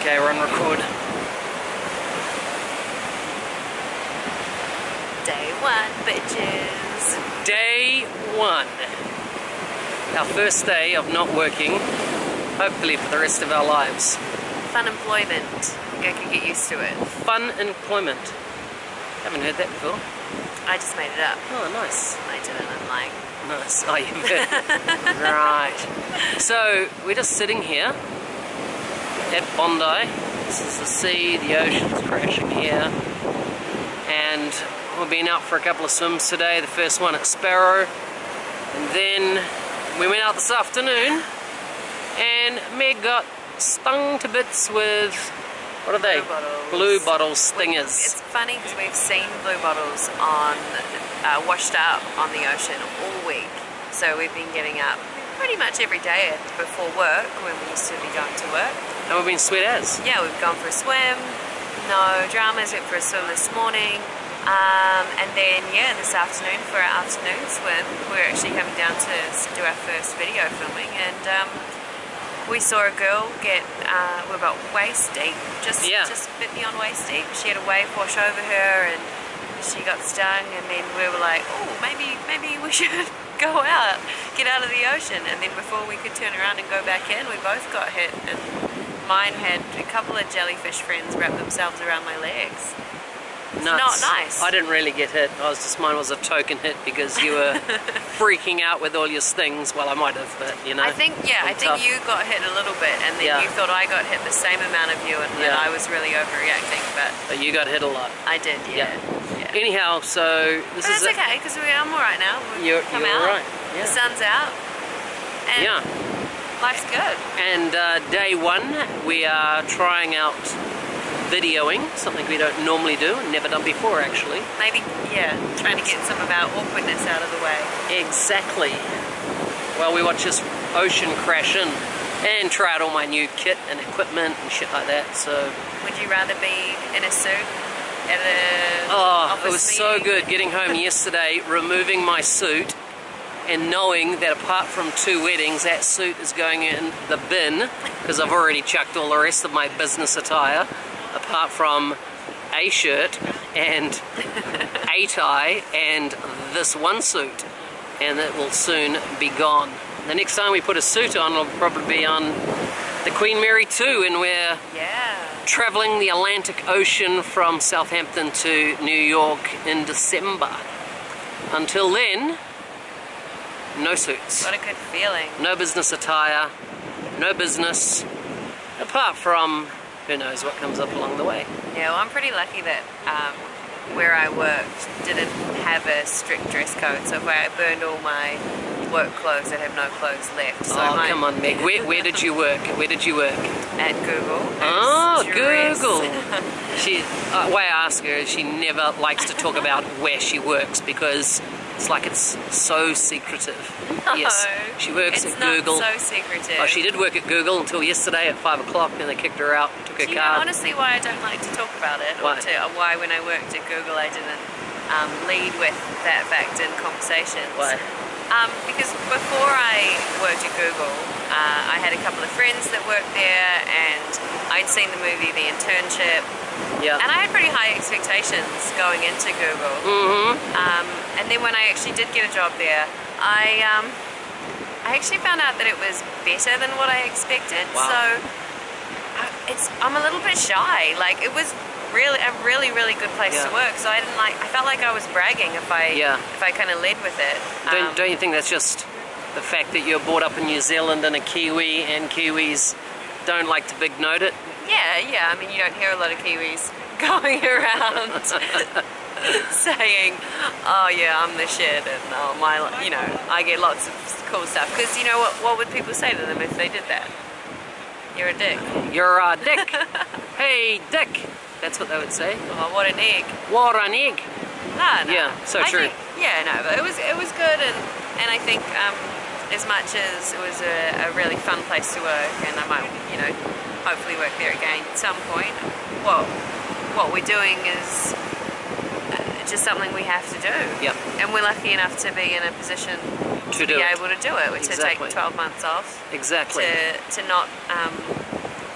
Okay, we're on record. Day one, bitches. Day one. Our first day of not working, hopefully for the rest of our lives. Fun employment. I can get used to it. Fun employment. Haven't heard that before. I just made it up. Oh, nice. I didn't. I'm lying. Nice. Oh, you've right. So, we're just sitting here at Bondi. This is the sea, the ocean's crashing here. And we've been out for a couple of swims today. The first one at Sparrow. And then we went out this afternoon and Meg got stung to bits with, what are they? Blue bottles. Blue bottle stingers. It's funny because we've seen blue bottles on uh, washed up on the ocean all week. So we've been getting up pretty much every day before work when we used to be going to work. And we've been sweet as. Yeah, we've gone for a swim. No dramas. Went for a swim this morning. Um, and then, yeah, this afternoon for our afternoon swim, we're actually coming down to do our first video filming. And um, we saw a girl get, uh, we're about waist deep, just Yeah. just bit beyond waist deep. She had a wave wash over her, and she got stung. And then we were like, oh, maybe maybe we should go out, get out of the ocean. And then before we could turn around and go back in, we both got hit. And mine had a couple of jellyfish friends wrap themselves around my legs. Nuts. not nice. I didn't really get hit. I was just mine was a token hit because you were freaking out with all your stings. Well, I might have, but you know. I think, yeah, I think tough. you got hit a little bit, and then Yeah. you thought I got hit the same amount of you, and Yeah. I was really overreacting. But But you got hit a lot. I did, yeah. yeah. Anyhow, so this But is it's okay because I'm all right now. We've You're- come you're out. all right, yeah. The sun's out. And Yeah. Life's good. And uh, day one, we are trying out videoing, something we don't normally do, and never done before actually. Maybe, yeah, trying to get some of our awkwardness out of the way. Exactly. Well, we watch this ocean crash in and try out all my new kit and equipment and shit like that. So, Would you rather be in a suit at a oh, it was so good getting home yesterday, removing my suit, and knowing that apart from two weddings, that suit is going in the bin because I've already chucked all the rest of my business attire, apart from a shirt and a tie and this one suit, and it will soon be gone. The next time we put a suit on, it'll probably be on the Queen Mary 2, and we're Yeah. traveling the Atlantic Ocean from Southampton to New York in December. Until then, no suits, What a good feeling. no business attire, no business, apart from who knows what comes up along the way. Yeah, well, I'm pretty lucky that um, where I worked didn't have a strict dress code. So if I burned all my work clothes, I'd have no clothes left. So oh, come on, Meg. Where, where did you work? Where did you work? At Google. Oh, dress. Google. She, uh, why I ask her is she never likes to talk about where she works because it's like it's so secretive. No, yes, she works it's at not Google. so secretive. Oh, she did work at Google until yesterday at five o'clock, and they kicked her out, took her Do you know honestly why I don't like to talk about it? Why? Or to, or why when I worked at Google I didn't um, lead with that fact in conversations? Why? Um, because before I worked at Google, uh, I had a couple of friends that worked there, and I'd seen the movie The Internship, Yeah. and I had pretty high expectations going into Google. mm-hmm. Um, and then when I actually did get a job there, I um, I actually found out that it was better than what I expected. Wow. So it's I'm a little bit shy. Like it was really a really really good place Yeah. to work. So I didn't like I felt like I was bragging if I Yeah. if I kind of led with it. Don't, Um, don't you think that's just the fact that you're brought up in New Zealand and a Kiwi, and Kiwis don't like to big note it? yeah, yeah. I mean, you don't hear a lot of Kiwis going around saying, "Oh yeah, I'm the shit," and "Oh my," you know, I get lots of cool stuff. Because you know what? What would people say to them if they did that? You're a dick. You're a dick. hey, dick. That's what they would say. Oh, what an egg. What an egg. Ah, no. Yeah, so I true. Think, yeah, no, but it was it was good, and and I think um, as much as it was a, a really fun place to work, and I might, you know, hopefully work there again at some point. What what we're doing is just something we have to do. Yep. And we're lucky enough to be in a position To be do it. able to do it, which Exactly. to take 12 months off, Exactly. to to not um,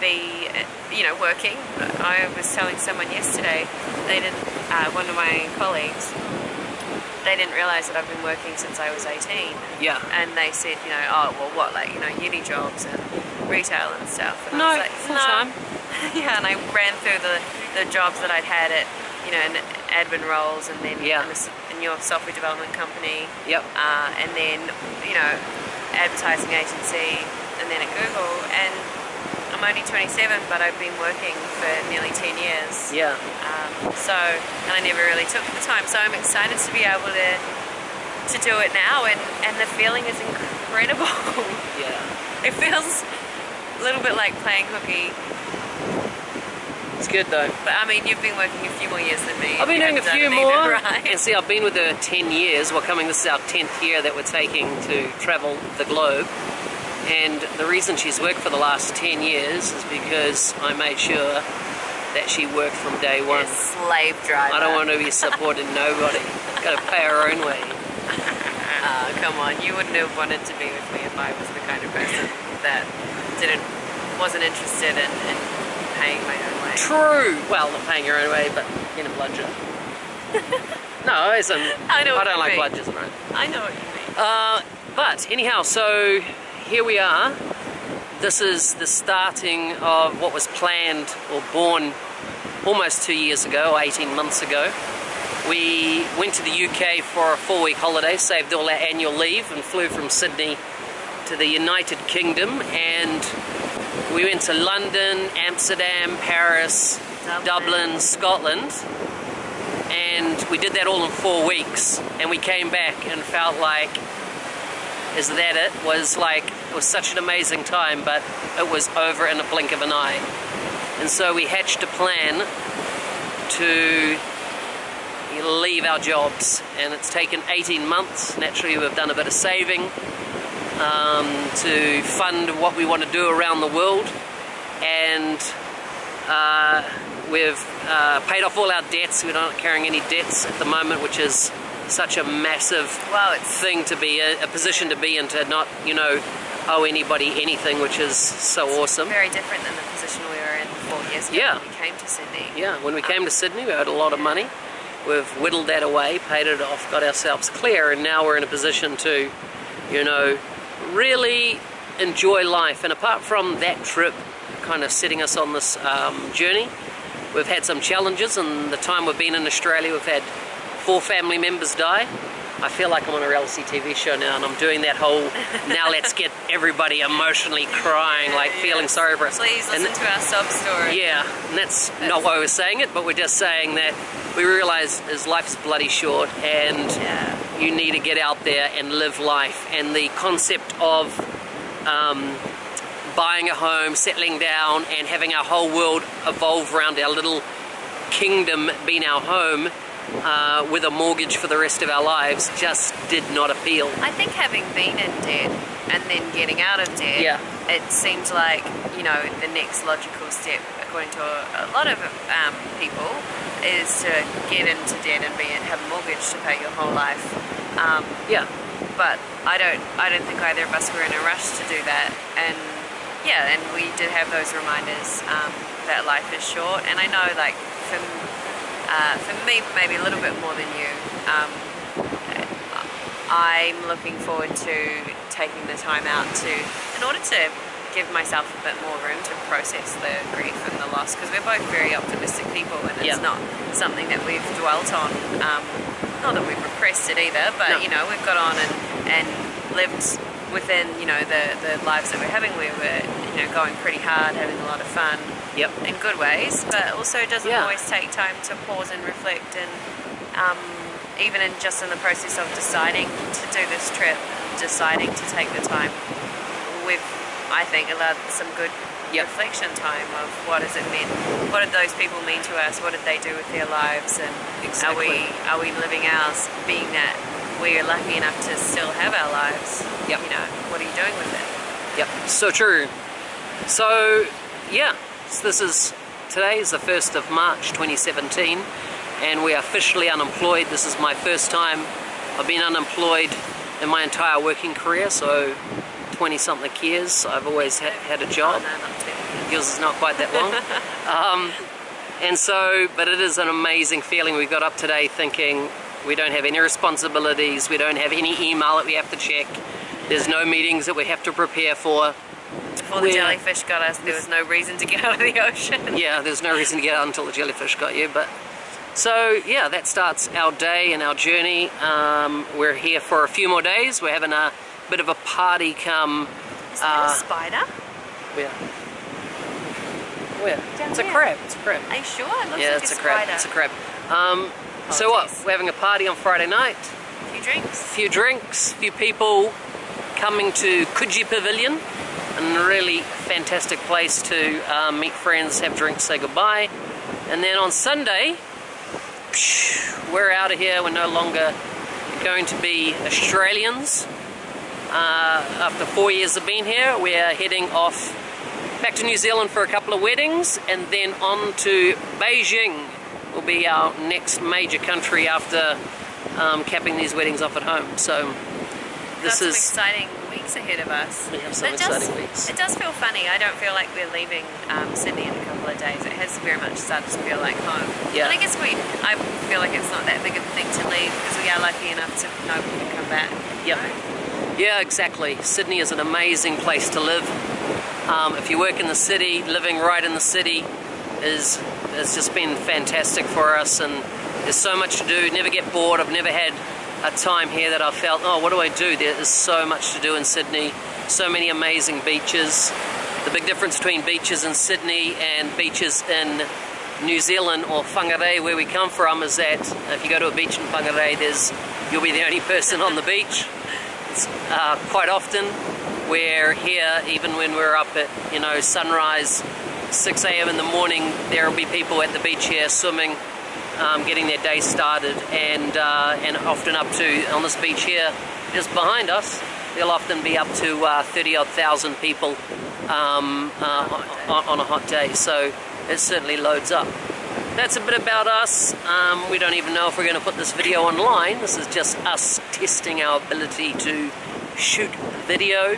be, you know, working. I was telling someone yesterday, they didn't, uh, one of my colleagues, they didn't realise that I've been working since I was 18. Yeah. And they said, you know, oh, well, what, like, you know, uni jobs and retail and stuff. And No, I was like, full time. yeah, and I ran through the, the jobs that I'd had at, you know, in admin roles and then Yeah. in, the, in your software development company Yep. uh, and then you know advertising agency and then at Google and I'm only 27 but I've been working for nearly 10 years Yeah. um, so and I never really took the time so I'm excited to be able to to do it now and, and the feeling is incredible Yeah. it feels a little bit like playing hooky It's good though. but I mean you've been working a few more years than me I've been doing a few either, more. right? And see, I've been with her 10 years. We're coming, this is our 10th year that we're taking to travel the globe. And the reason she's worked for the last 10 years is because I made sure that she worked from day one. a slave driver I don't want to be supporting nobody. Got to pay her own way. Uh, come on, you wouldn't have wanted to be with me if I was the kind of person that didn't, wasn't interested in, in paying my own way. True. Well, not paying your own way, but in a bludgeon. no, as in, I know what don't like mean. bludgers, right? I know what you mean. Uh, but anyhow, so here we are. This is the starting of what was planned or born almost two years ago, 18 months ago. We went to the UK for a four week holiday, saved all our annual leave, and flew from Sydney to the United Kingdom. And we went to London, Amsterdam, Paris, Dublin. Dublin Scotland. And we did that all in four weeks. And we came back and felt like is that it was like it was such an amazing time but it was over in a blink of an eye and so we hatched a plan to leave our jobs and it's taken 18 months naturally we've done a bit of saving um, to fund what we want to do around the world. And uh, we've uh, paid off all our debts. We're not carrying any debts at the moment which is such a massive it's thing to be a, a position to be in to not you know owe anybody anything which is so awesome. very different than the position we were in four years ago Yeah. when we came to Sydney. yeah when we came to sydney we owed a lot of money. We've whittled that away paid it off got ourselves clear and now we're in a position to you know really enjoy life. And apart from that trip kind of setting us on this um, journey we've had some challenges. And the time we've been in australia we've had four family members die I feel like I'm on a reality TV show now, and I'm doing that whole now let's get everybody emotionally crying, like feeling sorry for us. Please And listen to our sob story. yeah, and that's not why we're saying it, but we're just saying that we realise is life's bloody short, and Yeah. you need to get out there and live life. And the concept of um, buying a home, settling down, and having our whole world evolve around our little kingdom being our home uh, with a mortgage for the rest of our lives just did not appeal. I think having been in debt and then getting out of debt, Yeah. it seems like you know the next logical step, according to a, a lot of um, people, is to get into debt and be have a mortgage to pay your whole life. Um, Yeah, but I don't I don't think either of us were in a rush to do that and yeah and we did have those reminders um, that life is short and I know like for, uh, for me maybe a little bit more than you um, I'm looking forward to taking the time out to in order to give myself a bit more room to process the grief and the loss because we're both very optimistic people and it's Yeah. not something that we've dwelt on um, not that we've repressed it either but No. you know we've got on and, and lived within you know the, the lives that we're having we were you know going pretty hard having a lot of fun yep, in good ways but also doesn't Yeah. always take time to pause and reflect and um, even in just in the process of deciding to do this trip deciding to take the time we've I think allowed some good Yep. reflection time of what does it mean what did those people mean to us what did they do with their lives and are we are we living ours being that we are lucky enough to still have our lives Yep. you know what are you doing with it Yep, so true. So, yeah, this is today is the 1st of March 2017, and we are officially unemployed. This is my first time. I've been unemployed in my entire working career, so 20 something years. I've always ha- had a Oh, job. no. Yours is not quite that long. um, and so, but it is an amazing feeling. We got up today thinking we don't have any responsibilities, we don't have any email that we have to check, there's no meetings that we have to prepare for. Before the jellyfish got us, there was no reason to get out of the ocean. Yeah, there's no reason to get out until the jellyfish got you. But so yeah, that starts our day and our journey. Um, we're here for a few more days. We're having a bit of a party come. Is that Uh, a spider? Yeah. Where? Down it's a crab. It's a crab. Are you sure? It looks yeah, like it's a crab. spider. It's a crab. Um, so what? We're having a party on Friday night. A few drinks. A few drinks, A few people coming to Coogee Pavilion, a really fantastic place to uh, meet friends, have drinks, say goodbye. And then on Sunday, psh, we're out of here. We're no longer going to be Australians. Uh, after four years of being here, we're heading off back to New Zealand for a couple of weddings and then on to Beijing will be our next major country after um, capping these weddings off at home. So this Got is exciting weeks ahead of us. We have some it does, exciting weeks. It does feel funny. I don't feel like we're leaving um, Sydney in a couple of days. It has very much started to feel like home. Yeah. And I guess we, I feel like it's not that big of a thing to leave because we are lucky enough to know we can come back. Yep. Yeah, exactly. Sydney is an amazing place to live. Um, if you work in the city, living right in the city is has just been fantastic for us, and there's so much to do. Never get bored. I've never had a time here that I felt, oh, what do I do? There is so much to do in Sydney. So many amazing beaches. The big difference between beaches in Sydney and beaches in New Zealand or Whangarei, where we come from, is that if you go to a beach in Whangarei, there's you'll be the only person on the beach uh, quite often. Where here, even when we're up at you know sunrise, 6 a.m. in the morning, there will be people at the beach here swimming, um, getting their day started, and uh, and often up to on this beach here, just behind us, there'll often be up to uh, 30 odd thousand people um, uh, on, on a hot day. So it certainly loads up. That's a bit about us. Um, we don't even know if we're going to put this video online. This is just us testing our ability to shoot video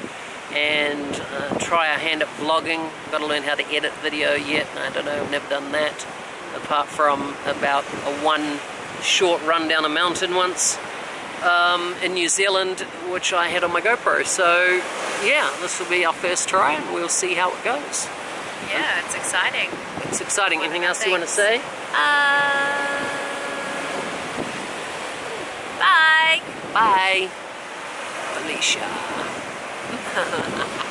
and uh, try our hand at vlogging. Got to learn how to edit video yet. I don't know. I've never done that apart from about a one short run down a mountain once um, in New Zealand, which I had on my GoPro. So yeah, this will be our first try, and we'll see how it goes. Yeah, it's exciting. It's exciting. Anything else you want to say? Uh, bye. Bye, Alicia.